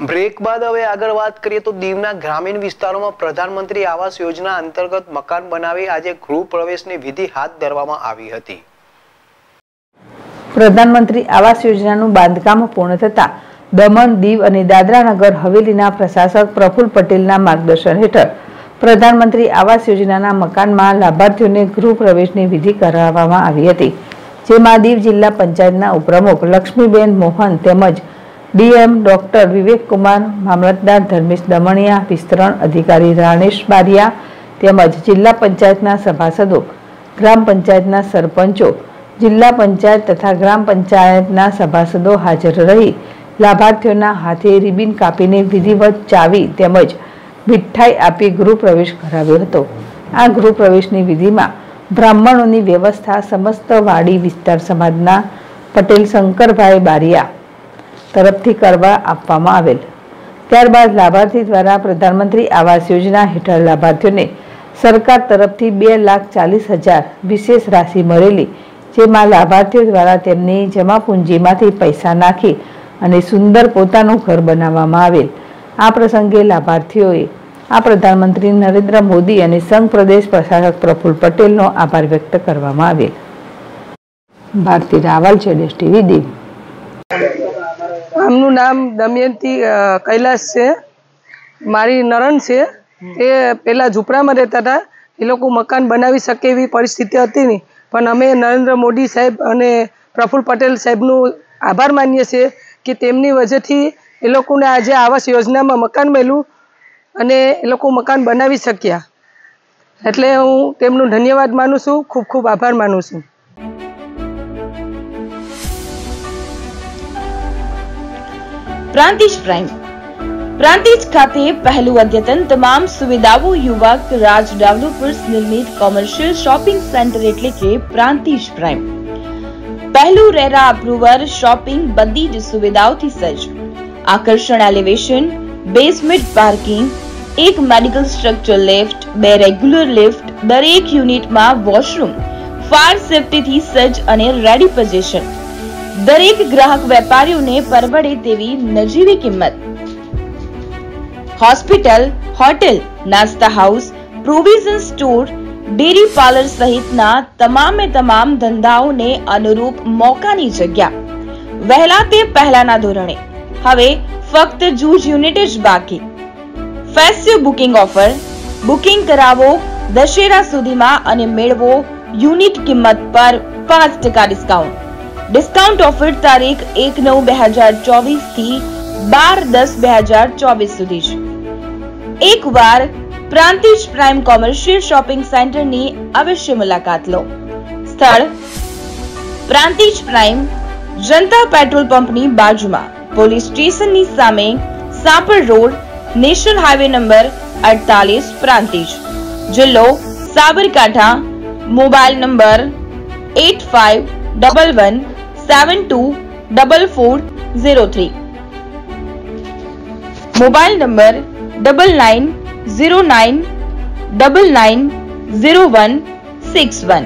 Break બાદ હવે આગળ વાત કરીએ તો દીવના ગ્રામીણ વિસ્તારોમાં પ્રધાનમંત્રી આવાસ યોજના અંતર્ગત મકાન બનાવી આજે ગૃહ પ્રવેશની વિધિ હાથ ધરવામાં આવી હતી. પ્રધાનમંત્રી આવાસ યોજનાનું બાંધકામ પૂર્ણ થતાં દમણ, દીવ અને દાદરા નગર હવેલીના પ્રશાસક પ્રફુલ પટેલના માર્ગદર્શન હેઠળ પ્રધાનમંત્રી આવાસ યોજનાના મકાનમાં લાભાર્થીઓને ગૃહ પ્રવેશની વિધિ કરાવવામાં આવી હતી, જેમાં દીવ જિલ્લા પંચાયતના ઉપપ્રમુખ લક્ષ્મીબેન મોહન તેમજ ડીએમ ડોક્ટર વિવેક કુમાર, મામલતદાર ધર્મેશ દમણિયા, વિસ્તરણ અધિકારી રાણેશ બારિયા તેમજ જિલ્લા પંચાયતના સભાસદો, ગ્રામ પંચાયતના સરપંચો, જિલ્લા પંચાયત તથા ગ્રામ પંચાયતના સભાસદો હાજર રહી લાભાર્થીઓના હાથે રિબિન કાપીને વિધિવત ચાવી તેમજ મીઠાઈ આપી ગૃહ પ્રવેશ કરાવ્યો હતો. આ ગૃહ પ્રવેશની વિધિમાં બ્રાહ્મણોની વ્યવસ્થા સમસ્ત વાડી વિસ્તાર સમાજના પટેલ શંકરભાઈ બારિયા તરફથી કરવા આપવામાં આવેલ. ત્યારબાદ લાભાર્થી દ્વારા પ્રધાનમંત્રી આવાસ યોજના હેઠળ લાભાર્થીઓને સરકાર તરફથી બે લાખ ચાલીસ હજાર વિશેષ રાશિ મળેલી, જેમાં લાભાર્થીઓ દ્વારા તેમની જમા પૂંજીમાંથી પૈસા નાખી અને સુંદર પોતાનું ઘર બનાવવામાં આવેલ. આ પ્રસંગે લાભાર્થીઓએ આ પ્રધાનમંત્રી નરેન્દ્ર મોદી અને સંઘ પ્રદેશ પ્રશાસક પ્રફુલ્લ પટેલનો આભાર વ્યક્ત કરવામાં આવેલ. ભારતી રાવલ છે ટીવી, દીવ. આમનું નામ દમયંતી કૈલાસ છે. મારી નરન છે. એ પહેલાં ઝૂંપડામાં રહેતા હતા. એ લોકો મકાન બનાવી શકે એવી પરિસ્થિતિ હતી નહીં. પણ અમે નરેન્દ્ર મોદી સાહેબ અને પ્રફુલ્લ પટેલ સાહેબનું આભાર માનીએ છીએ કે તેમની વજહથી એ લોકોને આજે આવાસ યોજનામાં મકાન મળ્યું અને એ લોકો મકાન બનાવી શક્યા. એટલે હું તેમનું ધન્યવાદ માનું છું. ખૂબ ખૂબ આભાર માનું છું. પ્રાંતિજ પ્રાઇમ પ્રાંતિજ ખાતે પહેલું અદ્યતન તમામ સુવિધાઓ યુવક, રાજ ડેવલપર્સ નિર્મિત કોમર્શિયલ શોપિંગ સેન્ટર એટલે કે પ્રાંતિજ પ્રાઇમ પહેલું રેરા અપ્રુવર શોપિંગ બધી જ સુવિધાઓથી સજ્જ. આકર્ષણ એલિવેશન બેઝમેન્ટ પાર્કિંગ એક મેડિકલ સ્ટ્રક્ચર લિફ્ટ બે રેગ્યુલર લિફ્ટ દરેક યુનિટમાં વોશરૂમ ફાયર સેફટીથી સજ્જ અને રેડી પોઝિશન દરેક ગ્રાહક વેપારીઓને પરવડે તેવી નજીવી કિંમત. હોસ્પિટલ, હોટેલ, નાસ્તા house, provision store, dairy parlour સહિતના તમામે તમામ ધંધાઓને અનુરૂપ મોકાની જગ્યા. વહેલા તે પહેલાના ધોરણે. હવે ફક્ત જૂજ યુનિટ જ બાકી. Festive booking offer. બુકિંગ કરાવો, દશેરા સુધીમાં અને મેળવો યુનિટ કિંમત પર પાંચ ટકા ડિસ્કાઉન્ટ. ડિસ્કાઉન્ટ ઓફર તારીખ એક નવ બે હજાર ચોવીસથી બાર દસ બે હજાર ચોવીસ સુધી છે એકવાર પ્રાંતિજ પ્રાઇમ કોમર્શિયલ શોપિંગ સેન્ટરની અવશ્ય મુલાકાત લો સ્થળ પ્રાંતિજ પ્રાઇમ જનતા પેટ્રોલ પંપની બાજુમાં પોલીસ સ્ટેશનની સામે Sapar road national highway number અડતાલીસ પ્રાંતિજ જિલ્લો Sabarkantha mobile number eight five double one seven two double four zero three mobile number double nine zero nine double nine zero one six one